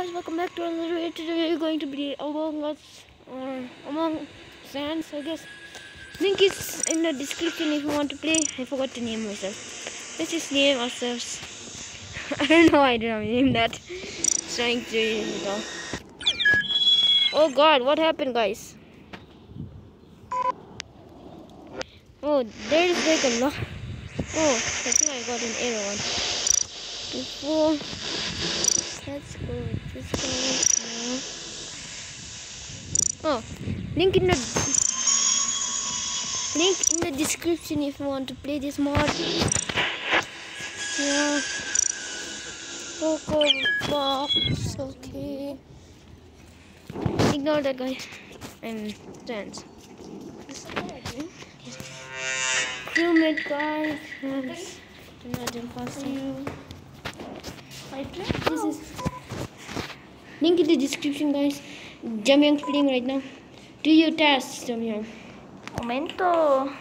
guys, welcome back to another video. Today we're going to be um, Among Us or Among Sans, I guess. Link is in the description if you want to play. I forgot to name myself. Let's just name ourselves. I don't know why I didn't name that. Trying to. Oh god, what happened guys? Oh, there is like a lot. Oh, I think I got an error one. Before Let's go Oh, link in the link in the description if you want to play this mod. Yeah. Poco box. Okay. Ignore that guy. And dance. Crewmate guy. Yes. Do not impossible. This is oh. Link in the description, guys. Jamyang's playing right now. Do your tasks, Jamyang. Momento.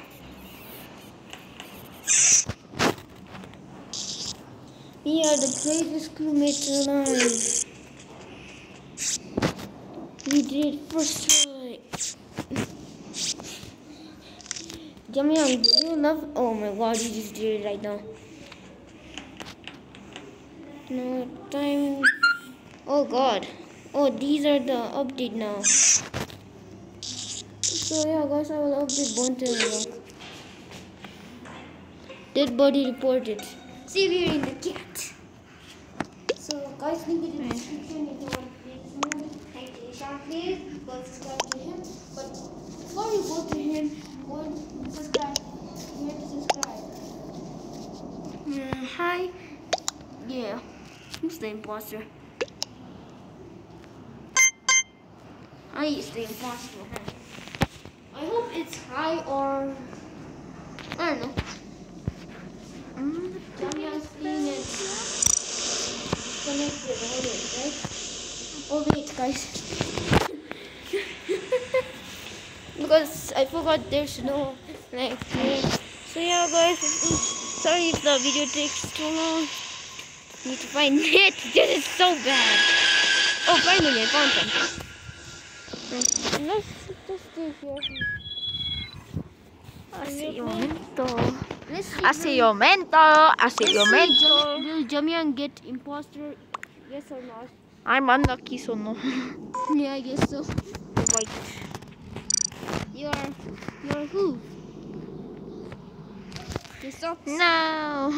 We are the greatest crewmates alive. We did it first try. Jamyang, do you love? Oh my God, you just did it right now. No time. Oh God. Oh, these are the update now. So yeah, guys, I will update Bonte now. Dead body reported. See, we're in the cat. So guys, link in the description if you want to play this. Thank you, Ishan, please go subscribe to him. But before you go to him, go and subscribe. You have to subscribe. Mm, hi. Yeah. Who's the imposter? I is the imposter. I hope it's high or I don't know. Jamya's being it connected already, right? Oh wait, guys. because I forgot there's no like. So yeah, guys. Sorry if the video takes too long. Need to find it. This is so bad. Oh, finally I found some. Let's just stay here. Así momento. Let's see. Así momento. Así Let's see, momento. Jam- Will Jamian get imposter? Yes or not? I'm unlucky, so no. Yeah, I guess so. Right. You are, you are who? The socks. No.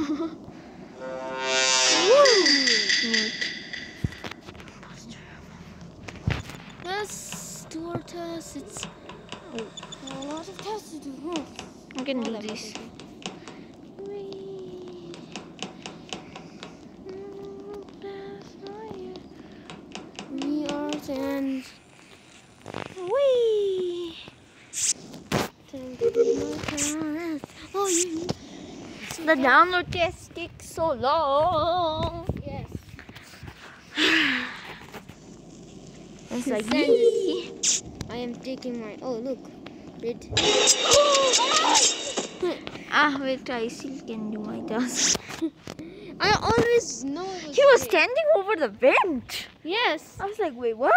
Yes, two more tests. It's a lot of tests to do. Huh? I can do this. We are and! Oh, you. The download test takes so long. Yes. It's like. I am taking my. Oh, look. Red. ah, wait, I still can do my task. I always know. He was red. standing over the vent. Yes. I was like, wait, what?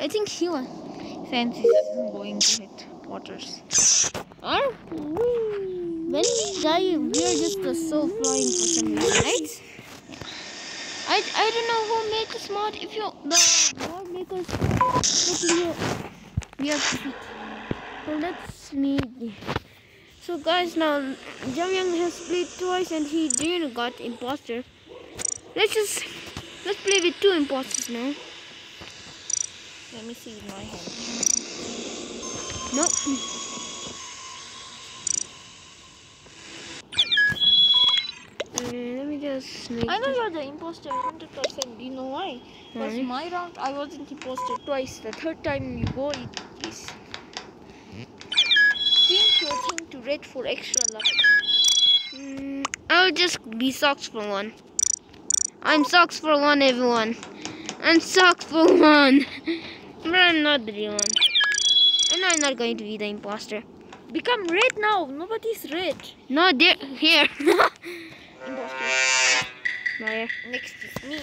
I think he was. Fancy isn't going to hit waters. Or when we die, we are just uh, so flying for some reason, right? I, I don't know who made this mod. If you the mod makers look here, we have So that's me. So guys, now Jamyang has played twice and he didn't got imposter. Let's just let's play with two imposters now. Let me see my hand. Nope. Uh, let make I know you're the imposter 100%. Do you know why? Because my round, I wasn't imposter twice. The third time you go, it is. Change your thing to red for extra luck. Mm, I'll just be socks for one. I'm socks for one, everyone. I'm socks for one. but I'm not the real one. And I'm not going to be the imposter. Become red now. Nobody's red. No, they're here. Imposter. Liar. Next is me.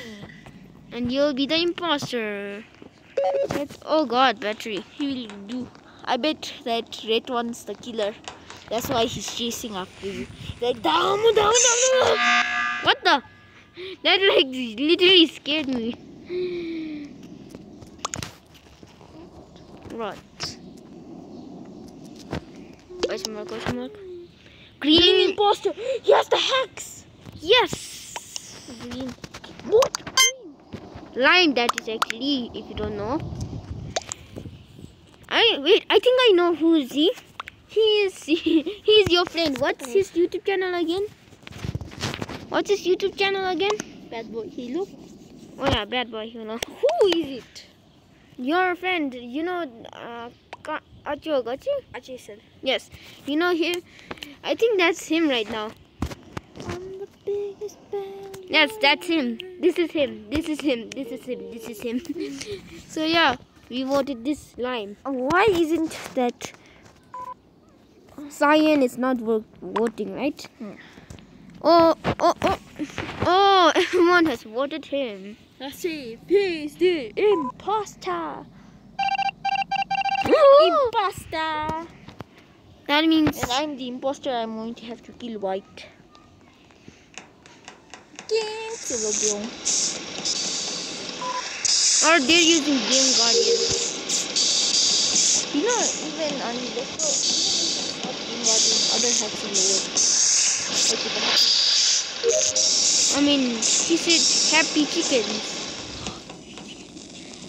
And you'll be the imposter. That's, oh god, battery. He will do. I bet that red one's the killer. That's why he's chasing after you. Like down, down, down. What the? That like literally scared me. Right. Question mark, question mark. Green Green. Hmm. imposter. He has the hex. Yes. Green. What? Lime that is actually, if you don't know. I wait, I think I know who is he. He is he is your friend. What's his YouTube channel again? What's his YouTube channel again? Bad boy. He look. Oh yeah, bad boy, you know. Who is it? Your friend, you know uh Acho Gachi? Yes. You know him I think that's him right now. I'm the biggest bad. Yes, that's him. This is him. This is him. This is him. This is him. so yeah, we voted this lime. Why isn't that? Cyan is not vo- voting, right? Hmm. Oh, oh, oh, oh! Everyone has voted him. Let's see. He's the imposter. Imposter. That means And I'm the imposter. I'm going to have to kill White. King Silverblue. or they're using Game Guardian. You know, even on the not King Guardian, other hacks in the world. The. I mean, he said happy chickens.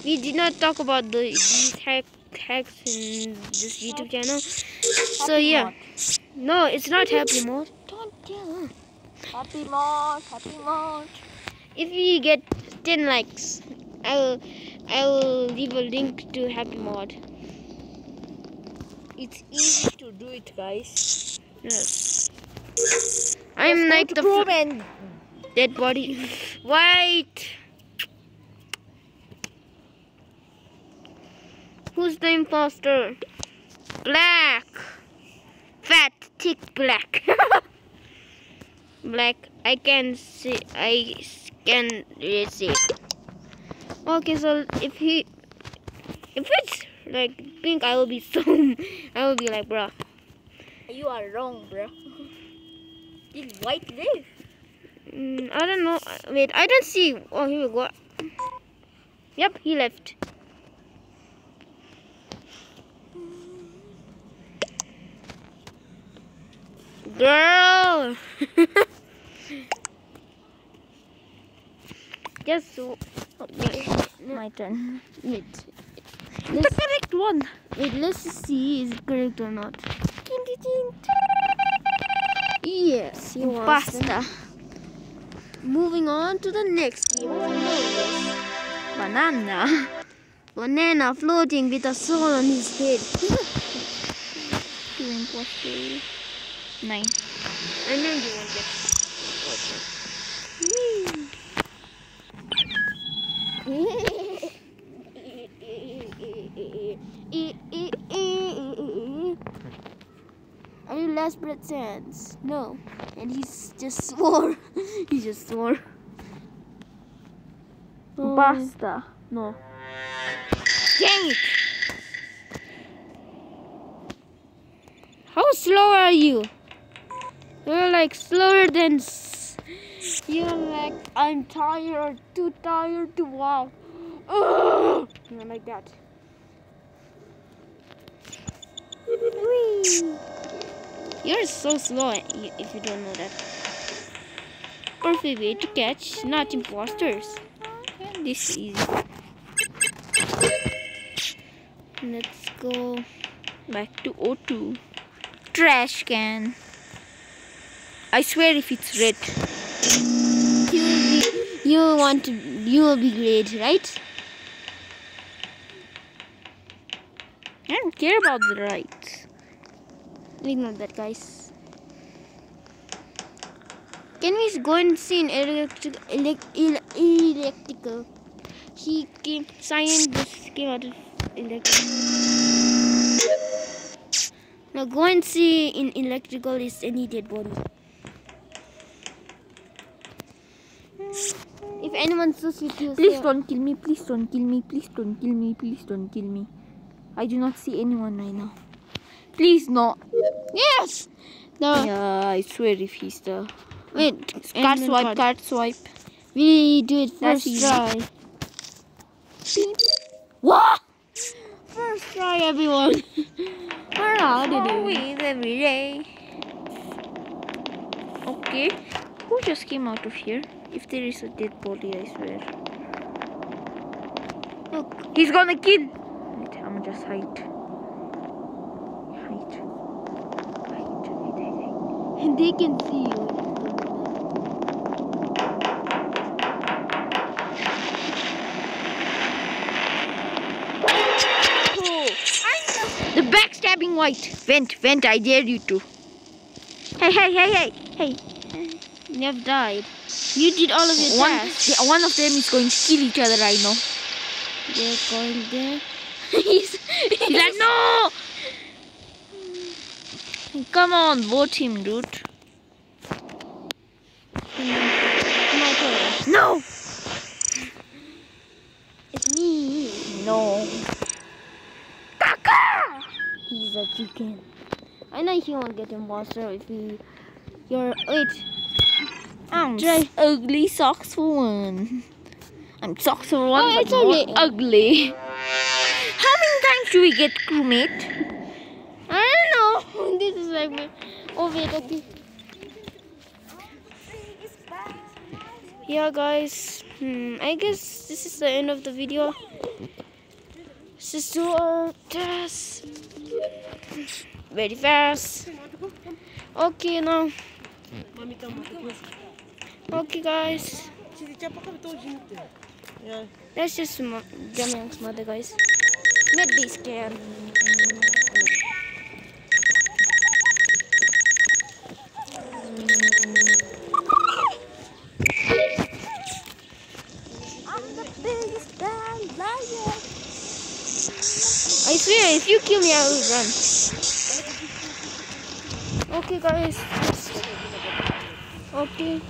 We did not talk about the these hack, hacks in this YouTube channel. So yeah, no, it's not happy mode. Don't tell. Happy mod, happy mod. If we get 10 likes, I will I will leave a link to happy mod. It's easy to do it, guys. Yes. I'm like the fr- dead body. White. Who's the imposter? Black. Fat, thick black. black. I can see. I can see. Okay, so if he, if it's like pink, I will be so. I will be like, bro you are wrong, bro. Did White live? Mm, I don't know. Wait, I don't see. Oh, here we go. Yep, he left. Girl! Just so. wait, My turn. wait, The correct one. wait, let's see is it correct or not. Yes, was. Pasta. Moving on to the next game. Banana. Banana floating with a soul on his head. Imposter. Nine. I know you want it. Are you Last Breath Sans? No. And he's just swore. he just swore. Oh, Pasta. No. Dang it! How slow are you? You're like slower than. You're like, I'm tired, too tired to walk. Ugh. Like that. You're so slow eh, if you don't know that. Perfect way to catch not imposters. This is easy. Let's go. Back to O2. Trash can. I swear if it's red. You will be, you will want to. You will be great, right? I don't care about the rights. Ignore that, guys. Can we go and see an electric, elec, el, electrical? He came, science just came out of electric. Now go and see in electrical is any dead body. Anyone Please don't kill me. Please don't kill me. Please don't kill me. Please don't kill me. I do not see anyone right now. Please no. Yes. The Yeah, I swear if he's the wait. card swipe, card. card swipe. We do it first try. What? First try, everyone. We're out. Always every day. Okay. Who just came out of here? If there is a dead body, I swear. Look. He's gonna kill. Wait, I'm just hide. Hide. Hide. Hide. hide, hide. And they can see you. The backstabbing white. Vent, vent, I dare you to. Hey, hey, hey, hey, hey. You have died. You did all of your One, tasks. one of them is going to kill each other, I know. They're going there. he's, He's like, no! Come on, vote him, dude. My turn. No! It's me. No. Kaka! He's a chicken. I know he won't get imposter if he. You're wait. I'm ugly socks for one. I'm socks for one, Oh, but only- ugly. How many times do we get crewmate? I don't know. this is like my. Oh wait, okay. Yeah, guys. Hmm, I guess this is the end of the video. Let's just do our test very fast. Okay, now. Okay, guys. Let's just jump amongst mother guys. Not be scared. I swear, if you kill me, I will run. Okay, guys. Okay.